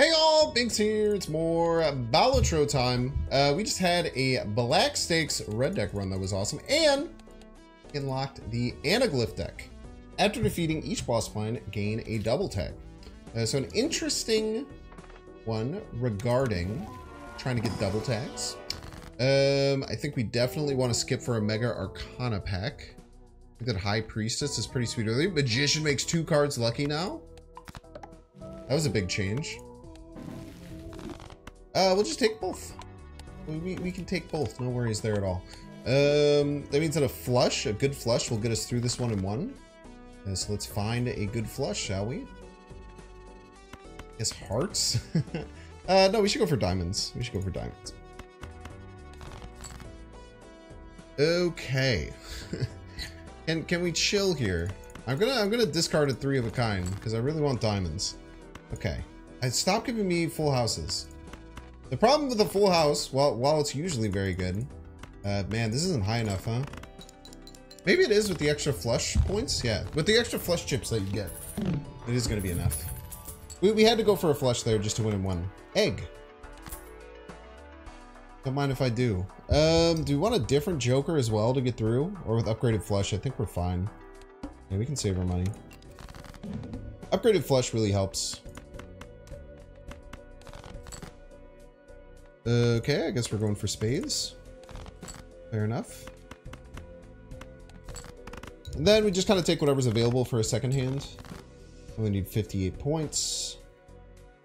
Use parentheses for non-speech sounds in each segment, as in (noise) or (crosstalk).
Hey all, Bynx here. It's more Balatro time. Uh, we just had a Black Stakes red deck run that was awesome, and unlocked the Anaglyph deck. After defeating each boss blind, gain a double tag. Uh, so an interesting one regarding trying to get double tags. Um, I think we definitely want to skip for a Mega Arcana pack. That High Priestess is pretty sweet. The Magician makes two cards lucky now. That was a big change. Uh, we'll just take both. We, we can take both. No worries there at all. Um, that means that a flush, a good flush, will get us through this one in one. Uh, so let's find a good flush, shall we? Guess hearts? (laughs) uh, no, we should go for diamonds. We should go for diamonds. Okay. (laughs) can can we chill here? I'm gonna I'm gonna discard a three of a kind because I really want diamonds. Okay. I stop giving me full houses. The problem with the full house, while while it's usually very good, uh, man, this isn't high enough, huh? Maybe it is with the extra flush points. Yeah, with the extra flush chips that you get, it is gonna be enough. We we had to go for a flush there just to win in one. Egg. Don't mind if I do. Um, do we want a different Joker as well to get through? Or with upgraded flush? I think we're fine. Yeah, we can save our money. Upgraded flush really helps. Okay, I guess we're going for spades. Fair enough. And then we just kind of take whatever's available for a second hand. We need 58 points.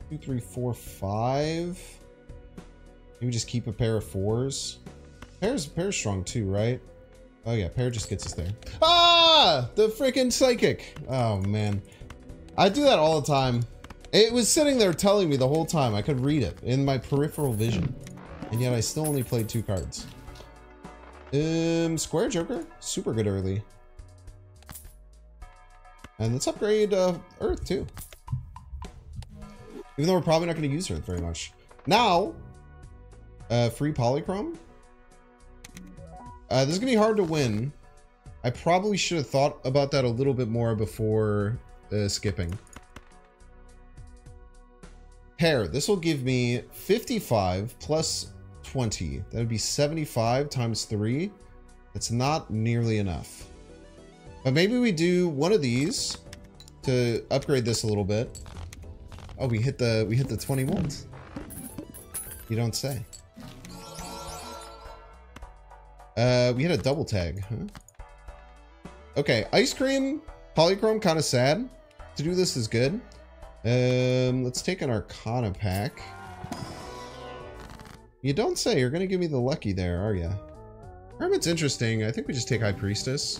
Two, three, four, five. Maybe just keep a pair of fours. Pair's, pair's strong too, right? Oh yeah, pair just gets us there. Ah! The freaking psychic! Oh man. I do that all the time. It was sitting there telling me the whole time. I could read it in my peripheral vision. And yet I still only played two cards. Um, Square Joker. Super good early. And let's upgrade uh, Earth too. Even though we're probably not going to use Earth very much. Now, uh, free Polychrome. Uh, this is going to be hard to win. I probably should have thought about that a little bit more before uh, skipping. Pair. This will give me 55 plus 20. That would be 75 times 3. That's not nearly enough. But maybe we do one of these to upgrade this a little bit. Oh, we hit the we hit the 20 volts. You don't say. Uh, we had a double tag, huh? Okay, ice cream, polychrome, kind of sad. To do this is good. Um, let's take an Arcana pack. You don't say. You're gonna give me the lucky there, are you? Hermit's interesting. I think we just take High Priestess.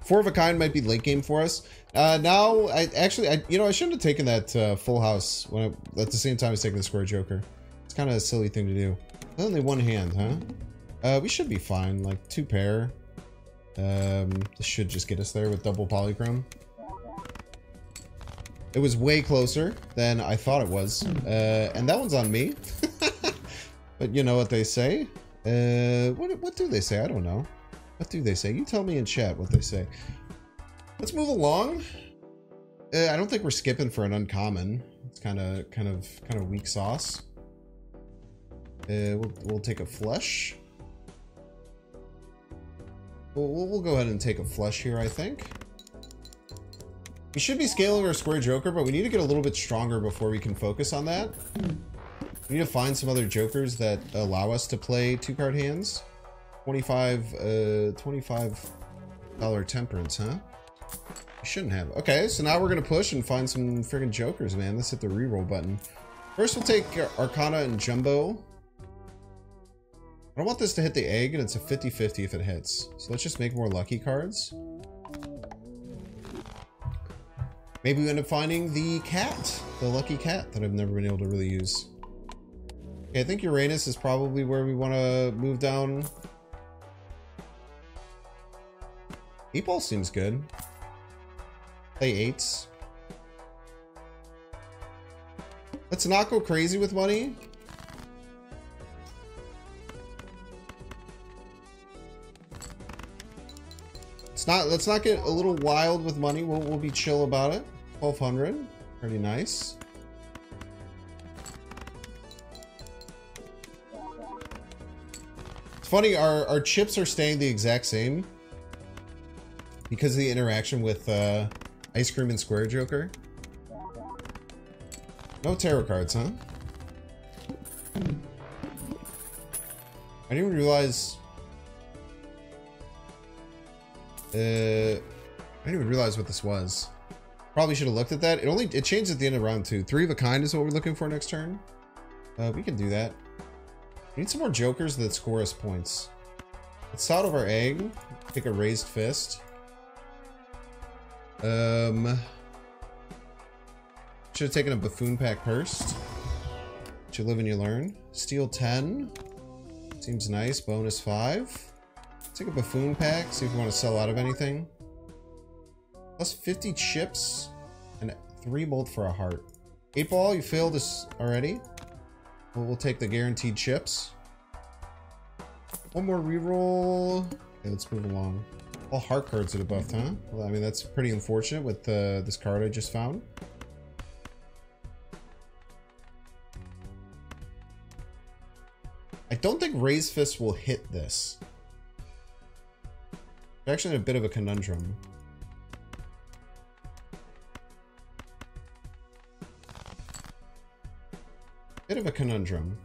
Four of a kind might be late game for us. Uh, now, I actually, I, you know, I shouldn't have taken that uh, full house when I, at the same time as taking the square joker. It's kind of a silly thing to do. Only one hand, huh? Uh, we should be fine. Like two pair. Um, this should just get us there with double polychrome. It was way closer than I thought it was. Uh, and that one's on me. (laughs) but you know what they say. Uh, what, what do they say? I don't know. What do they say? You tell me in chat what they say. Let's move along. Uh, I don't think we're skipping for an uncommon. It's kind of, kind of, kind of weak sauce. Uh, we'll, we'll take a flush. We'll, we'll go ahead and take a flush here, I think. We should be scaling our square joker, but we need to get a little bit stronger before we can focus on that. We need to find some other jokers that allow us to play two card hands. 25, uh, 25 dollar temperance, huh? We shouldn't have. Okay, so now we're gonna push and find some freaking jokers, man. Let's hit the reroll button. First, we'll take Arcana and Jumbo. I don't want this to hit the egg, and it's a 50-50 if it hits. So let's just make more lucky cards. Maybe we end up finding the cat, the lucky cat that I've never been able to really use. Okay, I think Uranus is probably where we want to move down. Eight ball seems good. Play eights. Let's not go crazy with money. Let's not let's not get a little wild with money. We'll we'll be chill about it. 1200. Pretty nice. It's funny, our, our chips are staying the exact same because of the interaction with uh, Ice Cream and Square Joker. No tarot cards, huh? I didn't realize... Uh, I didn't even realize what this was. Probably should have looked at that. It only it changed at the end of round two. Three of a kind is what we're looking for next turn. Uh, we can do that. We need some more jokers that score us points. Let's out of our egg. Take a raised fist. Um, should have taken a buffoon pack first. But you live and you learn. Steel 10. Seems nice. Bonus 5. take a buffoon pack. See if we want to sell out of anything. Plus 50 chips and 3 bolt for a heart. 8 ball, you failed this already. We'll, we'll take the guaranteed chips. One more reroll. Okay, let's move along. All heart cards at a buff, huh? Well, I mean, that's pretty unfortunate with uh, this card I just found. I don't think Raise Fist will hit this. actually in a bit of a conundrum. Bit of a conundrum.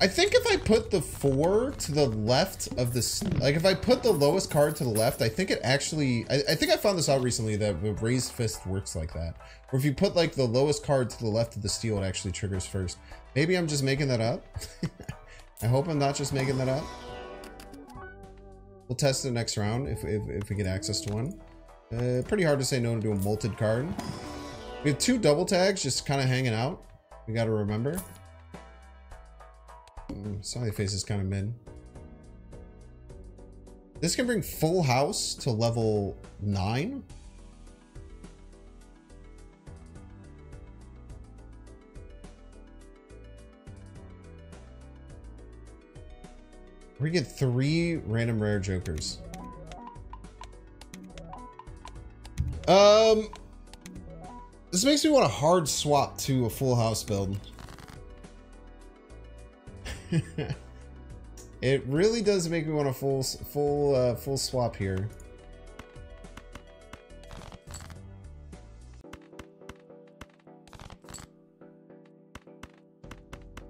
I think if I put the four to the left of this, like if I put the lowest card to the left, I think it actually, I, I think I found this out recently that the raised fist works like that. Or if you put like the lowest card to the left of the steel, it actually triggers first. Maybe I'm just making that up. (laughs) I hope I'm not just making that up. We'll test the next round if, if, if we get access to one. Uh, pretty hard to say no to a molted card. We have two double tags just kind of hanging out. We got to remember. Mm, smiley face is kind of mid. This can bring full house to level 9. We get three random rare jokers. Um, this makes me want a hard swap to a full house build. (laughs) it really does make me want a full full uh, full swap here.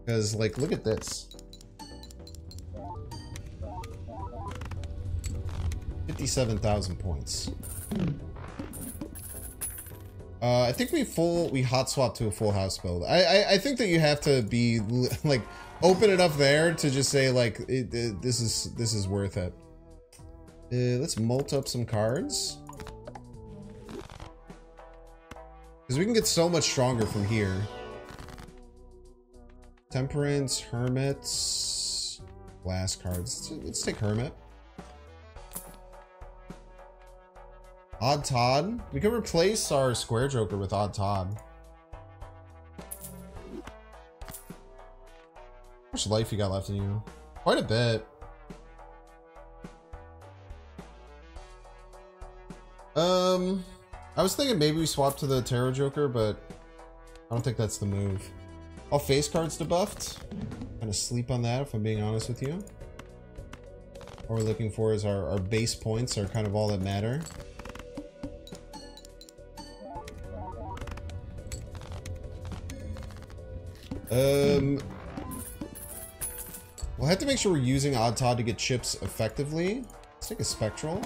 Because, like, look at this. 57,000 points. Uh, I think we full we hot swap to a full house build. I, I, I think that you have to be (laughs) like open enough there to just say like it, it, this is this is worth it. Uh, let's mult up some cards because we can get so much stronger from here. Temperance, Hermits, glass cards. Let's, let's take Hermit. Odd Todd. We can replace our Square Joker with Odd Todd. How much life you got left in you? Quite a bit. Um, I was thinking maybe we swap to the Tarot Joker, but I don't think that's the move. All face cards debuffed. Kind of sleep on that, if I'm being honest with you. What we're looking for is our, our base points are kind of all that matter. Um, we'll have to make sure we're using Odd Todd to get chips effectively. Let's take a Spectral.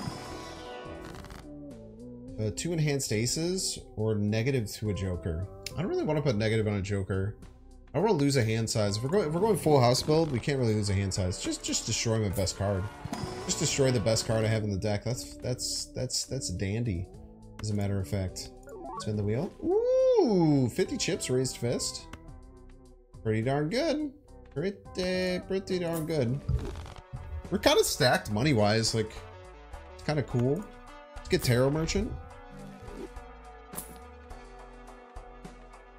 Uh, two enhanced aces or negative to a Joker. I don't really want to put negative on a Joker. I don't want to lose a hand size. If we're going, if we're going full house build, we can't really lose a hand size. Just, just destroy my best card. Just destroy the best card I have in the deck. That's, that's, that's, that's dandy. As a matter of fact, spin the wheel. Ooh, 50 chips, raised fist. Pretty darn good. Pretty, pretty darn good. We're kind of stacked money-wise. Like, it's kind of cool. Let's get Tarot Merchant.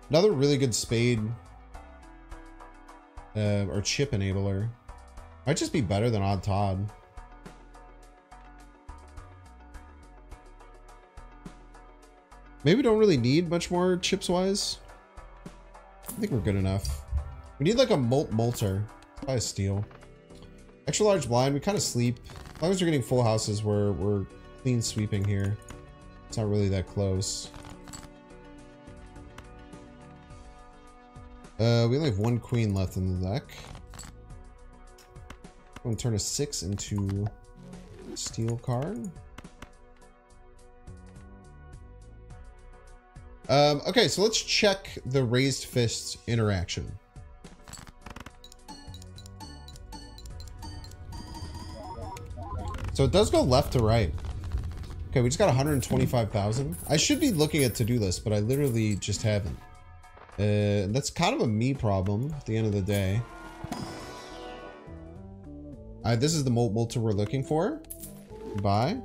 Another really good spade uh, or chip enabler. Might just be better than Odd Todd. Maybe don't really need much more chips-wise. I think we're good enough. We need like a molt molter. Buy a steel. Extra large blind, we kind of sleep. As long as we're getting full houses, we're, we're clean sweeping here. It's not really that close. Uh, we only have one queen left in the deck. I'm to turn a six into steel card. Um, okay, so let's check the raised fist interaction. So it does go left to right. Okay, we just got 125,000. I should be looking at to-do list, but I literally just haven't. Uh, that's kind of a me problem at the end of the day. Uh, this is the Molter we're looking for. Bye.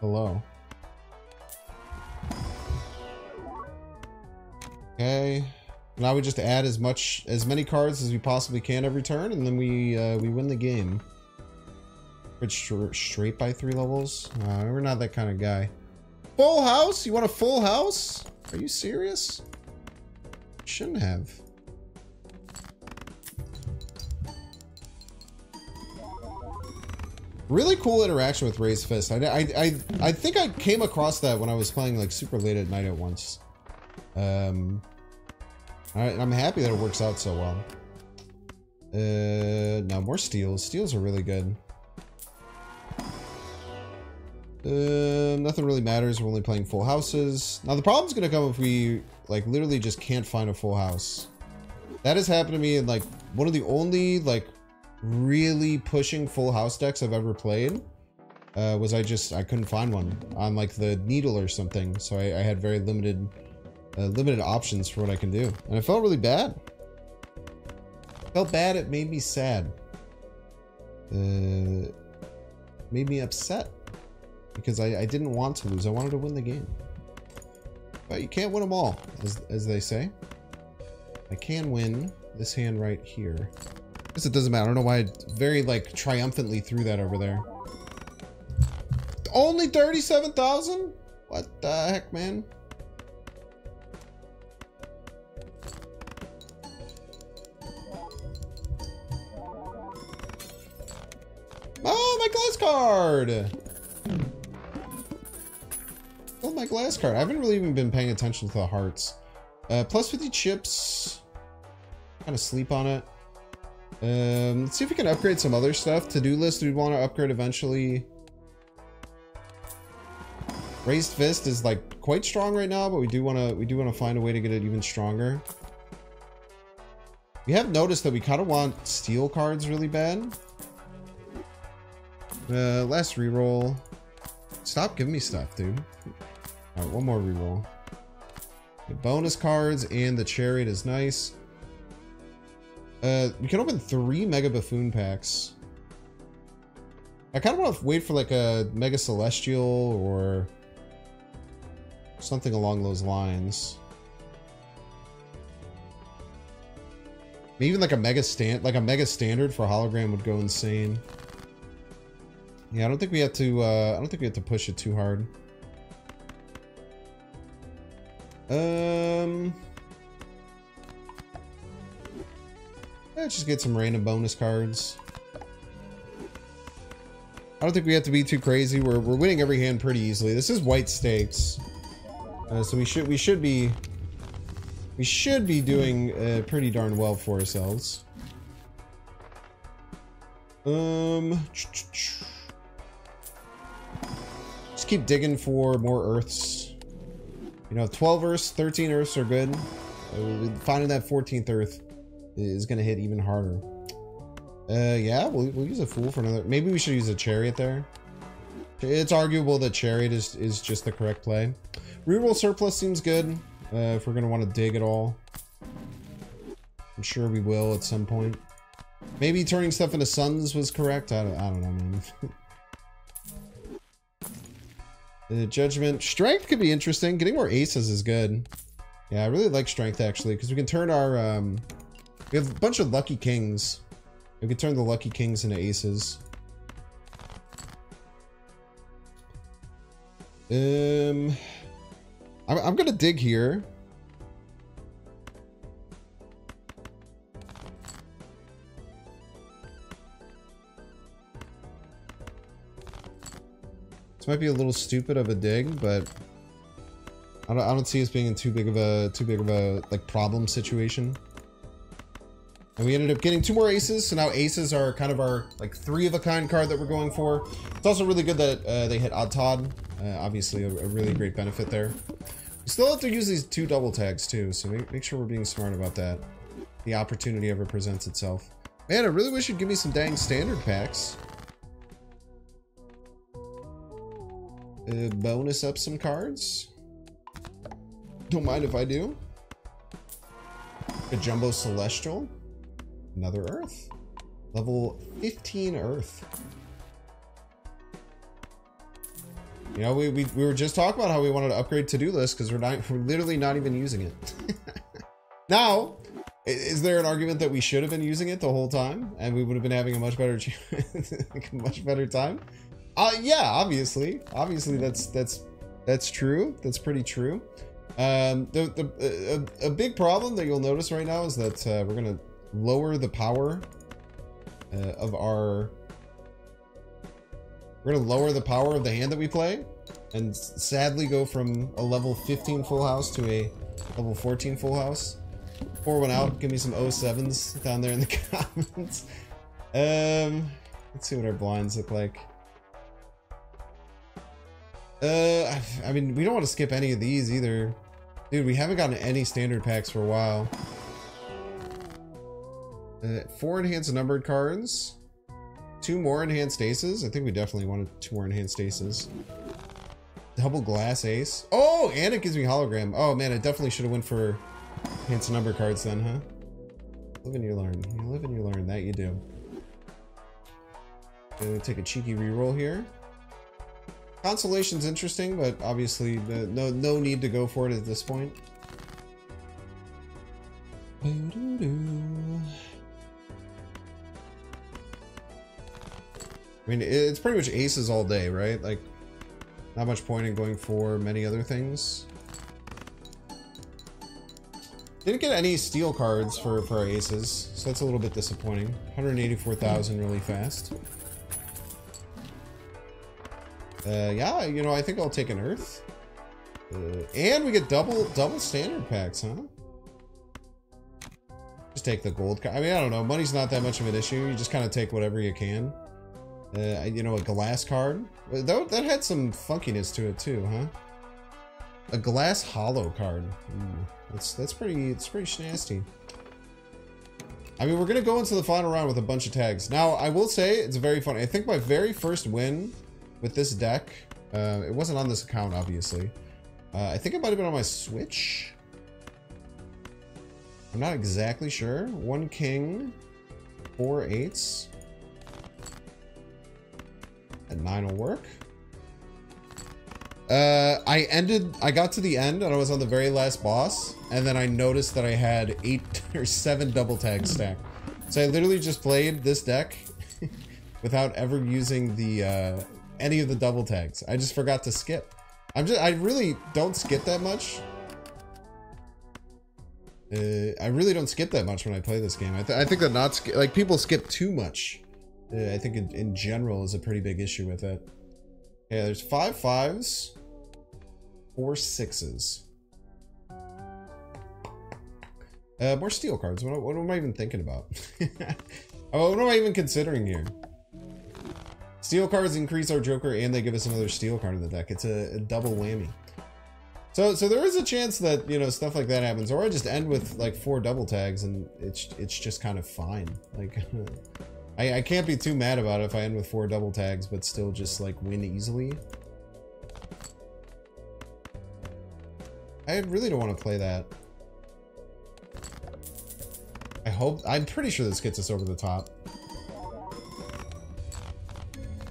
Hello. Okay. Now we just add as much, as many cards as we possibly can every turn, and then we uh, we win the game. Straight by three levels. Uh, we're not that kind of guy. Full house? You want a full house? Are you serious? Shouldn't have. Really cool interaction with Raised Fist. I, I, I, I think I came across that when I was playing like super late at night at once. Um, I, I'm happy that it works out so well. Uh, no, more steels. Steels are really good. Uh, nothing really matters. We're only playing full houses. Now the problem's gonna come if we like literally just can't find a full house. That has happened to me in like one of the only like really pushing full house decks I've ever played. Uh, was I just I couldn't find one on like the needle or something, so I, I had very limited uh, limited options for what I can do, and I felt really bad. Felt bad. It made me sad. Uh, made me upset because I, I didn't want to lose. I wanted to win the game. But you can't win them all, as, as they say. I can win this hand right here. I guess it doesn't matter. I don't know why I very, like, triumphantly threw that over there. Only 37,000? What the heck, man? Oh, my glass card! Oh, my glass card. I haven't really even been paying attention to the hearts. Uh, plus 50 chips. Kind of sleep on it. Um, let's see if we can upgrade some other stuff. To-do list we'd want to upgrade eventually. Raised Fist is like quite strong right now, but we do want to we do want to find a way to get it even stronger. We have noticed that we kind of want steel cards really bad. Uh, last reroll. Stop giving me stuff, dude. Alright, one more reroll. The bonus cards and the chariot is nice. Uh, we can open three Mega Buffoon packs. I kind of want to wait for like a Mega Celestial or something along those lines. Maybe even like a Mega Stand, like a Mega Standard for Hologram would go insane. Yeah, I don't think we have to. Uh, I don't think we have to push it too hard. Um. Let's just get some random bonus cards. I don't think we have to be too crazy. We're we're winning every hand pretty easily. This is white stakes, uh, so we should we should be we should be doing uh, pretty darn well for ourselves. Um, (tsk) just keep digging for more earths. You know, 12 Earths, 13 Earths are good. Uh, finding that 14th Earth is going to hit even harder. Uh, yeah, we'll, we'll use a Fool for another... Maybe we should use a Chariot there. It's arguable that Chariot is, is just the correct play. Reroll Surplus seems good, uh, if we're going to want to dig at all. I'm sure we will at some point. Maybe turning stuff into suns was correct. I don't, I don't know, man. (laughs) The judgment. Strength could be interesting. Getting more aces is good. Yeah, I really like strength actually, because we can turn our um we have a bunch of lucky kings. We can turn the lucky kings into aces. Um I'm, I'm gonna dig here. This might be a little stupid of a dig, but I don't, I don't see us being in too big of a too big of a like problem situation. And we ended up getting two more aces, so now aces are kind of our like three of a kind card that we're going for. It's also really good that uh, they hit Odd Todd. Uh, obviously, a, a, really great benefit there. We still have to use these two double tags too, so make, make sure we're being smart about that. The opportunity ever presents itself. Man, I really wish you'd give me some dang standard packs. Uh, bonus up some cards. Don't mind if I do. A Jumbo Celestial. Another Earth. Level 15 Earth. You know, we, we, we were just talking about how we wanted to upgrade to-do list because we're not (laughs) we're literally not even using it. (laughs) now, is there an argument that we should have been using it the whole time and we would have been having a much better (laughs) much better time? Uh, yeah, obviously, obviously that's that's that's true. That's pretty true. Um, the the a, a big problem that you'll notice right now is that uh, we're gonna lower the power uh, of our. We're gonna lower the power of the hand that we play, and sadly go from a level 15 full house to a level 14 full house. Pour one out. Give me some 07s down there in the (laughs) comments. Um, let's see what our blinds look like. Uh, I mean, we don't want to skip any of these either. Dude, we haven't gotten any standard packs for a while. Uh, four enhanced numbered cards. Two more enhanced aces. I think we definitely wanted two more enhanced aces. Double glass ace. Oh, and it gives me hologram. Oh man, I definitely should have went for enhanced number cards then, huh? Live and you learn. You live and you learn. That you do. Gonna take a cheeky reroll here. Constellation's interesting, but obviously no no need to go for it at this point. I mean, it's pretty much aces all day, right? Like, not much point in going for many other things. Didn't get any steel cards for, for our aces, so that's a little bit disappointing. 184,000 really fast. Uh, yeah, you know, I think I'll take an Earth. Uh, and we get double double standard packs, huh? Just take the gold. I mean, I don't know. Money's not that much of an issue. You just kind of take whatever you can. Uh, you know, a glass card. Uh, that, that had some funkiness to it too, huh? A glass holo card. Ooh, that's that's pretty. It's pretty nasty. I mean, we're gonna go into the final round with a bunch of tags. Now, I will say it's very funny. I think my very first win with this deck. Uh, it wasn't on this account, obviously. Uh, I think it might have been on my Switch. I'm not exactly sure. One king, four eights. And nine will work. Uh, I ended, I got to the end and I was on the very last boss. And then I noticed that I had eight (laughs) or seven double tags stacked. So I literally just played this deck (laughs) without ever using the, uh, any of the double tags. I just forgot to skip. I'm just, I really don't skip that much. Uh, I really don't skip that much when I play this game. I, th I think that not, like, people skip too much. Uh, I think in, in, general is a pretty big issue with it. Yeah, there's five fives, four sixes. Uh, more steel cards. What, what am I even thinking about? (laughs) oh, what am I even considering here? Steel cards increase our Joker and they give us another steel card in the deck. It's a, a, double whammy. So so there is a chance that, you know, stuff like that happens. Or I just end with like four double tags and it's it's just kind of fine. Like (laughs) I, I can't be too mad about it if I end with four double tags but still just like win easily. I really don't want to play that. I hope I'm pretty sure this gets us over the top.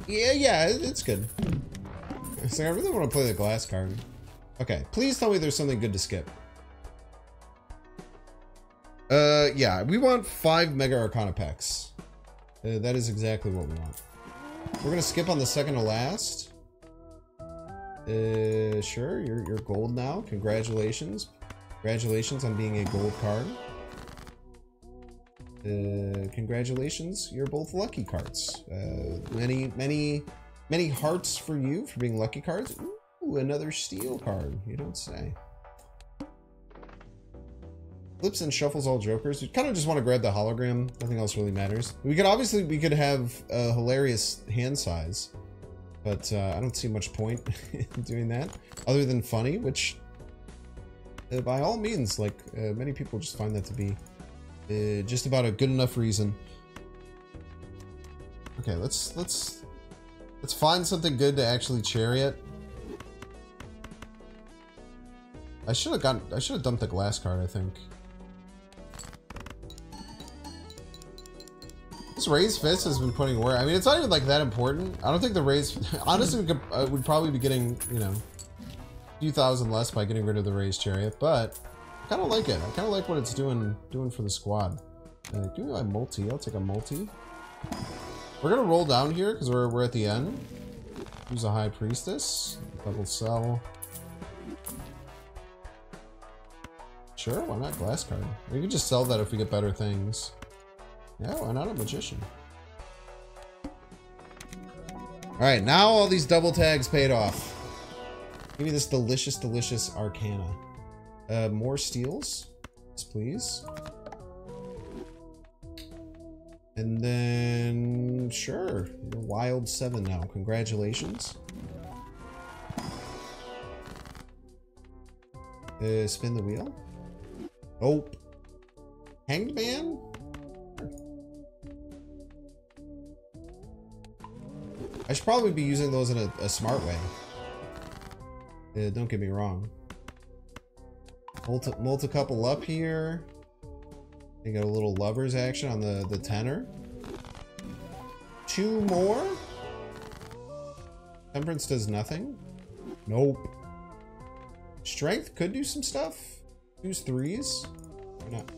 Yeah, yeah, it's good. So I really want to play the glass card. Okay, please tell me there's something good to skip. Uh, yeah, we want five Mega Arcana packs. Uh, that is exactly what we want. We're gonna skip on the second to last. Uh, sure, you're, you're gold now. Congratulations. Congratulations on being a gold card. Uh, congratulations, you're both lucky cards. Uh, many, many, many hearts for you for being lucky cards. Ooh, another steel card. You don't say. Flips and shuffles all jokers. You kind of just want to grab the hologram. Nothing else really matters. We could obviously, we could have a hilarious hand size. But uh, I don't see much point (laughs) in doing that. Other than funny, which uh, by all means, like uh, many people just find that to be uh, just about a good enough reason. Okay, let's let's let's find something good to actually chariot. I should have gotten I should have dumped the glass card, I think. This raised fist has been putting work. I mean, it's not even like that important. I don't think the raised. (laughs) Honestly, we could, uh, would probably be getting you know, a few thousand less by getting rid of the raised chariot, but kind of like it. I kind of like what it's doing doing for the squad. Uh, give me my multi. I'll take a multi. We're gonna roll down here because we're we're at the end. Use a high priestess. Double sell. Sure, why not glass card? We can just sell that if we get better things. Yeah, why not a magician? Alright, now all these double tags paid off. Give me this delicious, delicious arcana. Uh, more steels, please. And then, sure, wild seven now. Congratulations. Uh, spin the wheel. Oh, hanged man. I should probably be using those in a, a smart way. Uh, don't get me wrong. Multi, couple up here. You got a little lovers action on the, the tenor. Two more? Temperance does nothing? Nope. Strength could do some stuff. Use threes. Why not?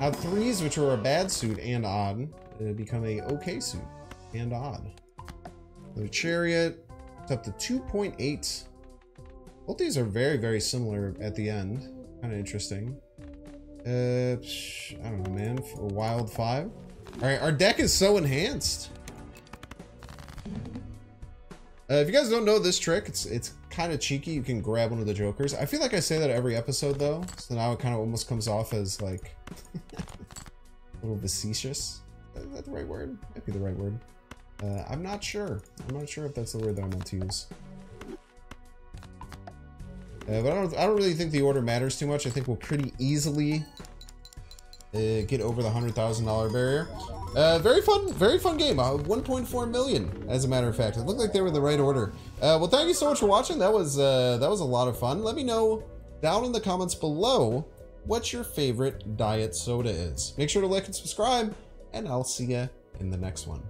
Now threes, which are a bad suit and odd, become a okay suit and odd. The chariot, it's up to 2.8. Both these are very, very similar at the end. Kind of interesting. Uh, I don't know, man. A wild five. All right, our deck is so enhanced. Uh, if you guys don't know this trick, it's it's kind of cheeky. You can grab one of the jokers. I feel like I say that every episode though, so now it kind of almost comes off as like (laughs) a little facetious. Is that the right word? Might be the right word. Uh, I'm not sure. I'm not sure if that's the word that I meant to use. Uh, but I don't, I don't really think the order matters too much. I think we'll pretty easily uh, get over the $100,000 barrier. Uh, very fun, very fun game. Uh, 1.4 million, as a matter of fact. It looked like they were the right order. Uh, well, thank you so much for watching. That was uh, that was a lot of fun. Let me know down in the comments below what your favorite diet soda is. Make sure to like and subscribe, and I'll see you in the next one.